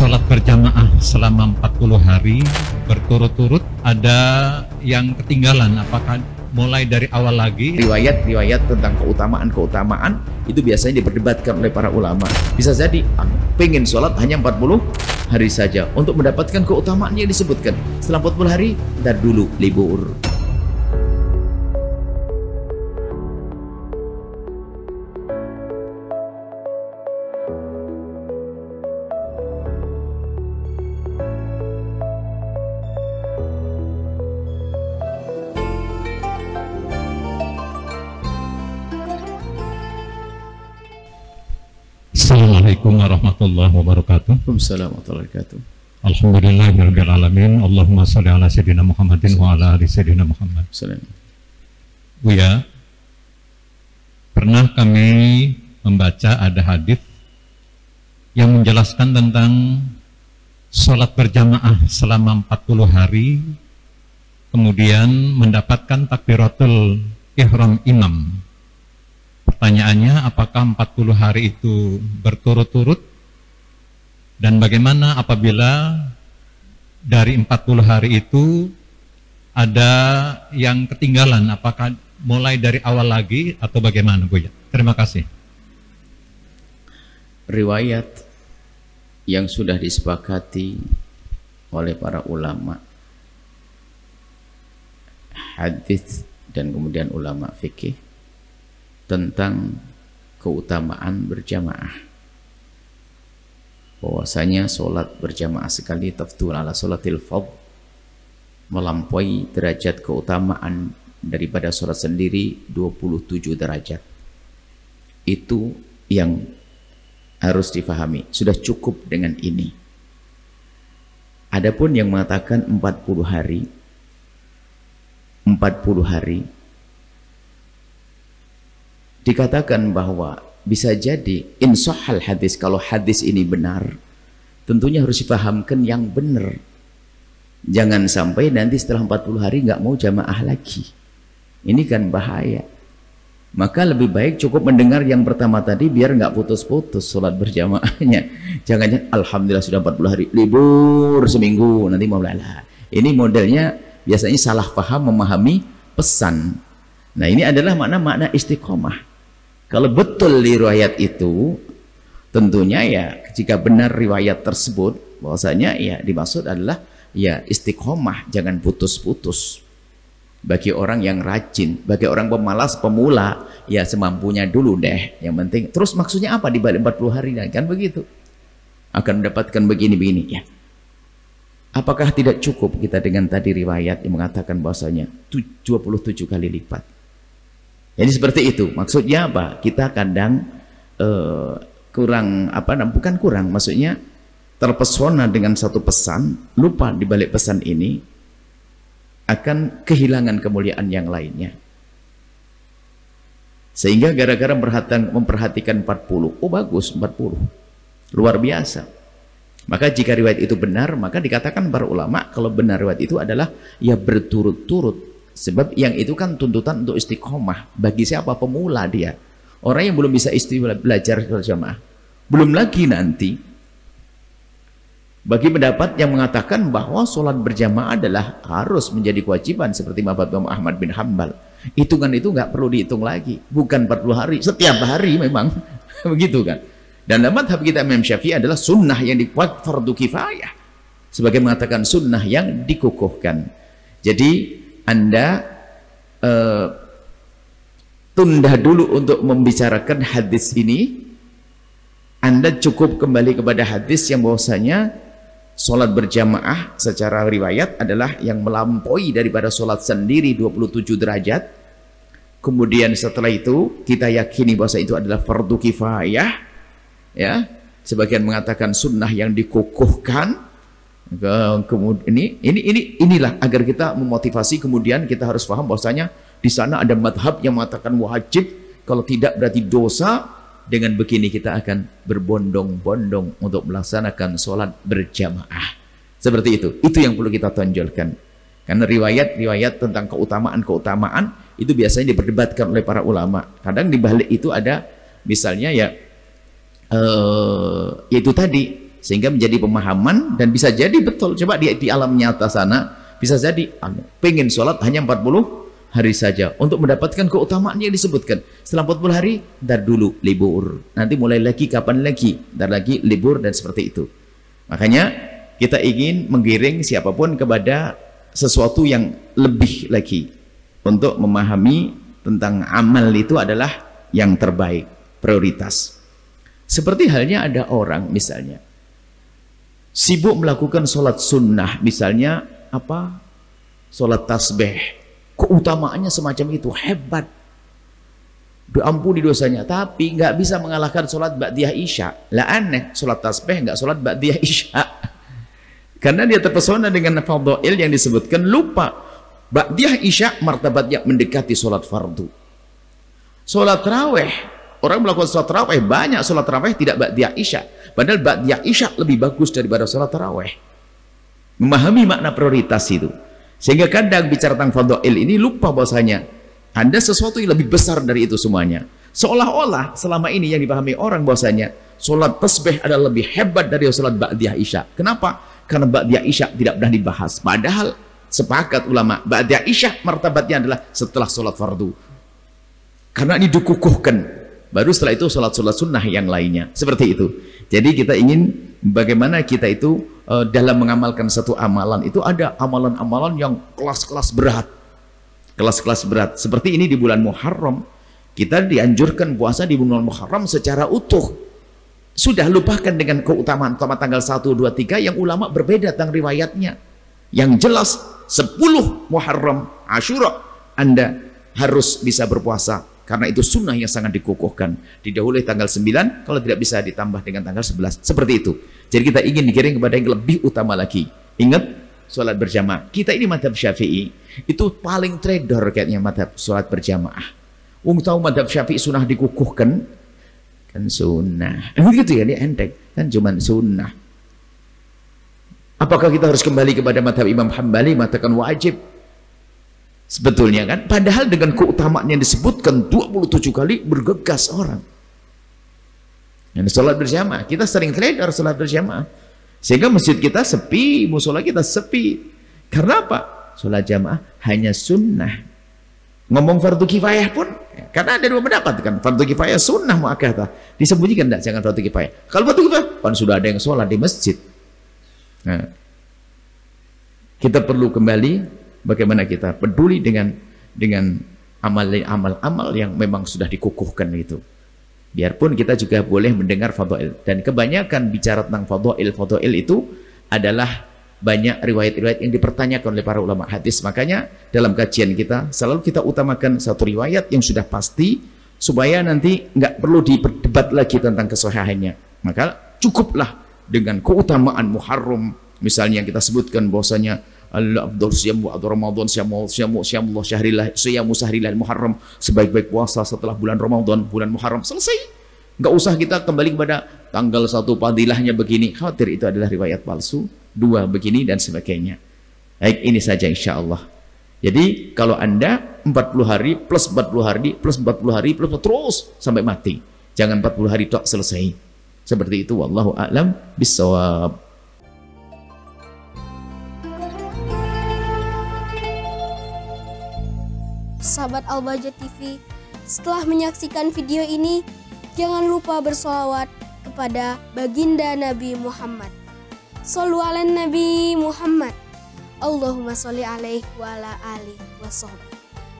sholat berjamaah selama 40 hari berturut-turut ada yang ketinggalan. Apakah mulai dari awal lagi? Riwayat-riwayat tentang keutamaan-keutamaan itu biasanya diperdebatkan oleh para ulama. Bisa jadi pengen sholat hanya 40 hari saja. Untuk mendapatkan keutamaan yang disebutkan setelah 40 hari dar dulu libur Assalamualaikum warahmatullahi wabarakatuh. Waalaikumsalam warahmatullahi wabarakatuh. Alhamdulillahirabbil alamin. Allahumma shalli ala sayyidina Muhammadin wa ala ali sayyidina Muhammad. Salam. Buya, pernah kami membaca ada hadis yang menjelaskan tentang sholat berjamaah selama 40 hari kemudian mendapatkan takbiratul ihram imam Pertanyaannya, apakah 40 hari itu berturut-turut? Dan bagaimana apabila dari 40 hari itu ada yang ketinggalan? Apakah mulai dari awal lagi atau bagaimana, Bu? Terima kasih. Riwayat yang sudah disepakati oleh para ulama hadis dan kemudian ulama fikih tentang keutamaan berjamaah. Bahwasanya solat berjamaah sekali taftul ala solatil fadl melampaui derajat keutamaan daripada solat sendiri 27 derajat. Itu yang harus difahami. Sudah cukup dengan ini. Adapun yang mengatakan 40 hari 40 hari dikatakan bahwa bisa jadi insohal hadis kalau hadis ini benar tentunya harus dipahamkan yang benar. Jangan sampai nanti setelah 40 hari nggak mau jamaah lagi. Ini kan bahaya. Maka lebih baik cukup mendengar yang pertama tadi biar nggak putus-putus sholat berjamaahnya. Jangan alhamdulillah sudah 40 hari libur seminggu nanti mau lala ini modelnya biasanya salah paham memahami pesan. Nah ini adalah makna-makna istiqomah kalau betul riwayat itu, tentunya ya jika benar riwayat tersebut, bahwasanya ya dimaksud adalah ya istiqomah, jangan putus-putus. Bagi orang yang rajin, bagi orang pemalas, pemula, ya semampunya dulu deh. Yang penting, terus maksudnya apa di balik 40 hari kan begitu? Akan mendapatkan begini-begini ya. Apakah tidak cukup kita dengan tadi riwayat yang mengatakan bahwasanya 27 kali lipat? Jadi seperti itu. Maksudnya apa? Kita kadang uh, kurang apa? Bukan kurang, maksudnya terpesona dengan satu pesan, lupa di balik pesan ini akan kehilangan kemuliaan yang lainnya. Sehingga gara-gara memperhatikan 40, oh bagus 40. Luar biasa. Maka jika riwayat itu benar, maka dikatakan para ulama kalau benar riwayat itu adalah ya berturut-turut Sebab yang itu kan tuntutan untuk istiqomah. Bagi siapa? Pemula dia. Orang yang belum bisa istiqomah belajar berjamaah. Belum lagi nanti. Bagi pendapat yang mengatakan bahwa sholat berjamaah adalah harus menjadi kewajiban seperti Mabad Ahmad bin Hambal. Hitungan itu nggak perlu dihitung lagi. Bukan 40 hari, setiap hari memang. Begitu kan. Dan dalam madhab kita Imam Syafi'i adalah sunnah yang dikuat fardu kifayah. Sebagai mengatakan sunnah yang dikukuhkan. Jadi anda uh, tunda dulu untuk membicarakan hadis ini. Anda cukup kembali kepada hadis yang bahwasanya solat berjamaah secara riwayat adalah yang melampaui daripada solat sendiri 27 derajat. Kemudian setelah itu kita yakini bahwa itu adalah fardu kifayah ya. Sebagian mengatakan sunnah yang dikukuhkan ini ini ini inilah agar kita memotivasi kemudian kita harus paham bahwasanya di sana ada madhab yang mengatakan wajib. Kalau tidak berarti dosa. Dengan begini kita akan berbondong-bondong untuk melaksanakan sholat berjamaah. Seperti itu. Itu yang perlu kita tonjolkan. Karena riwayat-riwayat tentang keutamaan-keutamaan itu biasanya diperdebatkan oleh para ulama. Kadang di balik itu ada misalnya ya uh, yaitu tadi sehingga menjadi pemahaman dan bisa jadi betul. Coba di, di alam nyata sana bisa jadi anu, pengen sholat hanya 40 hari saja untuk mendapatkan keutamaan yang disebutkan. Setelah 40 hari dar dulu libur. Nanti mulai lagi kapan lagi? Dar lagi libur dan seperti itu. Makanya kita ingin menggiring siapa pun kepada sesuatu yang lebih lagi untuk memahami tentang amal itu adalah yang terbaik prioritas. Seperti halnya ada orang misalnya sibuk melakukan sholat sunnah misalnya apa? Sholat tasbih. Keutamaannya semacam itu hebat. Diampuni dosanya tapi nggak bisa mengalahkan sholat ba'diyah isya. Lah aneh sholat tasbih nggak sholat ba'diyah isya. Karena dia terpesona dengan fadha'il yang disebutkan lupa. Ba'diyah isya martabatnya mendekati sholat fardu. Sholat raweh Orang melakukan sholat tarawih, banyak sholat tarawih tidak ba'diyah isya. Padahal ba'diyah isya lebih bagus daripada sholat tarawih. Memahami makna prioritas itu. Sehingga kadang bicara tentang fadha'il ini lupa bahwasanya ada sesuatu yang lebih besar dari itu semuanya. Seolah-olah selama ini yang dipahami orang bahwasanya sholat tasbih adalah lebih hebat dari sholat ba'diyah isya. Kenapa? Karena ba'diyah isya tidak pernah dibahas. Padahal sepakat ulama ba'diyah isya martabatnya adalah setelah sholat fardu. Karena ini dikukuhkan Baru setelah itu sholat-sholat sunnah yang lainnya. Seperti itu. Jadi kita ingin bagaimana kita itu uh, dalam mengamalkan satu amalan itu ada amalan-amalan yang kelas-kelas berat. Kelas-kelas berat. Seperti ini di bulan Muharram. Kita dianjurkan puasa di bulan Muharram secara utuh. Sudah lupakan dengan keutamaan utama tanggal 1, 2, 3 yang ulama berbeda tentang riwayatnya. Yang jelas 10 Muharram Ashura Anda harus bisa berpuasa karena itu sunnah yang sangat dikukuhkan. Didahului tanggal 9, kalau tidak bisa ditambah dengan tanggal 11. Seperti itu. Jadi kita ingin dikirim kepada yang lebih utama lagi. Ingat, sholat berjamaah. Kita ini madhab syafi'i, itu paling trader kayaknya madhab sholat berjamaah. Wong tahu madhab syafi'i sunnah dikukuhkan, kan sunnah. Begitu ya, ini enteng. Kan cuma sunnah. Apakah kita harus kembali kepada madhab Imam Hambali, mengatakan wajib? Sebetulnya kan, padahal dengan keutamaan yang disebutkan 27 kali bergegas orang. Yang sholat berjamaah, kita sering trader sholat berjamaah. Sehingga masjid kita sepi, musola kita sepi. Karena apa? Sholat jamaah hanya sunnah. Ngomong fardu kifayah pun, karena ada dua pendapat kan. Fardu kifayah sunnah mu'akata. Disembunyikan tidak? Jangan fardu kifayah. Kalau fardu kifayah, kan sudah ada yang sholat di masjid. Nah, kita perlu kembali bagaimana kita peduli dengan dengan amal-amal yang memang sudah dikukuhkan itu. Biarpun kita juga boleh mendengar fadha'il dan kebanyakan bicara tentang fadha'il fadha'il itu adalah banyak riwayat-riwayat yang dipertanyakan oleh para ulama hadis. Makanya dalam kajian kita selalu kita utamakan satu riwayat yang sudah pasti supaya nanti nggak perlu diperdebat lagi tentang kesahihannya. Maka cukuplah dengan keutamaan Muharram misalnya yang kita sebutkan bahwasanya Allah afdal siyamu atau Ramadan siyamu siyamu siyamullah syahrillah siyamu syahrillah Muharram. Sebaik-baik puasa setelah bulan Ramadan bulan Muharram selesai. Enggak usah kita kembali kepada tanggal satu padilahnya begini. Khawatir itu adalah riwayat palsu dua begini dan sebagainya. Baik ini saja insya Allah jadi kalau anda 40 hari plus 40 hari plus 40 hari plus terus sampai mati. Jangan 40 hari tok selesai. Seperti itu wallahu a'lam bisawab sahabat Al-Baja TV. Setelah menyaksikan video ini, jangan lupa bersolawat kepada baginda Nabi Muhammad. Sallu ala Nabi Muhammad. Allahumma sholli alaihi wa ala alihi wa